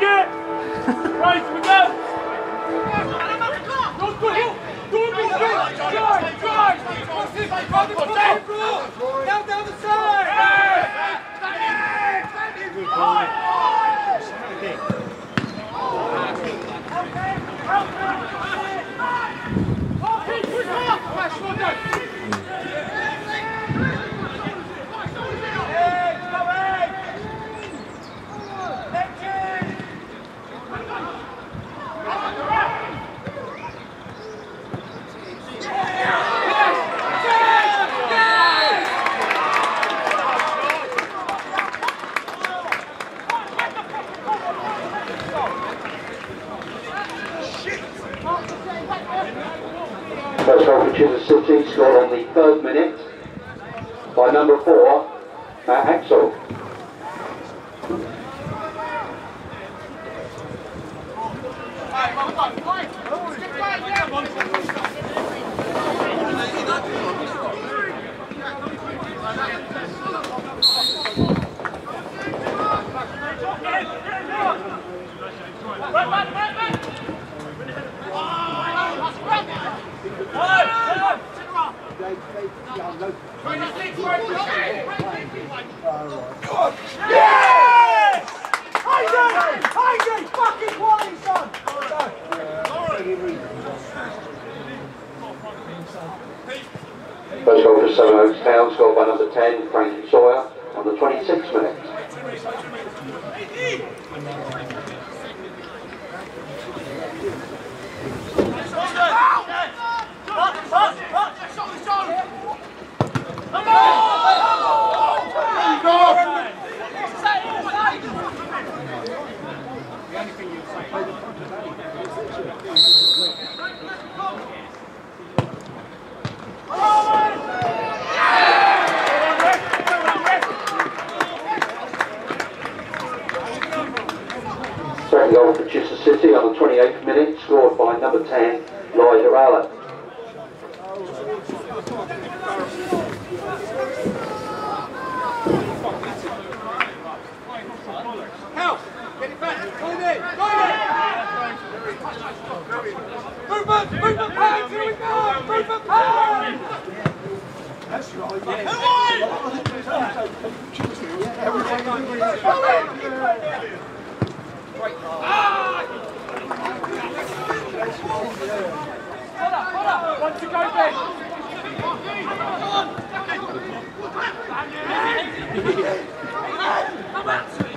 get? Right, we go. Don't go, don't go, don't go, drive, drive. Goal for Chichester City scored on the third minute by number four, uh, Axel. Fucking quality, son! First goal for Sevenoaks Town scored by number 10, Frankie Sawyer, on the 26th minute. Second goal for Chichester City on the 28th minute, scored by number 10, Lloyd Allen. Movement! Movement pounds! Here we go! Movement right. Hold up, hold up! One to go, Ben! Feline!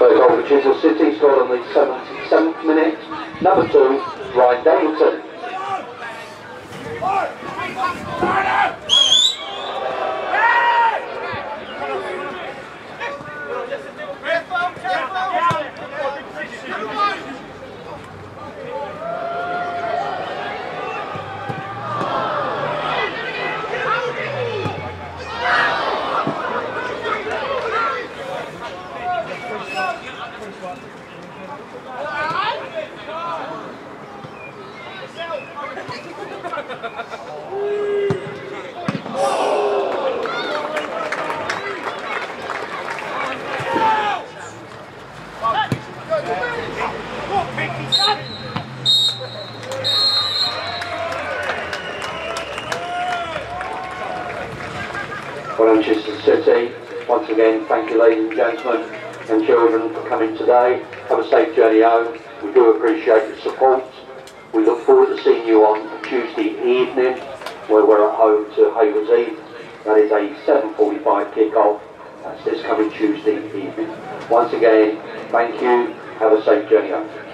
Goal for Chichester City scored on the 77th minute, number 2, Ryan Davidson. Manchester City, once again, thank you ladies and gentlemen and children for coming today. Have a safe journey home. We do appreciate your support. We look forward to seeing you on Tuesday evening where we're at home to Haywards Heath. That is a 7.45 kick-off. That's this coming Tuesday evening. Once again, thank you. Have a safe journey home.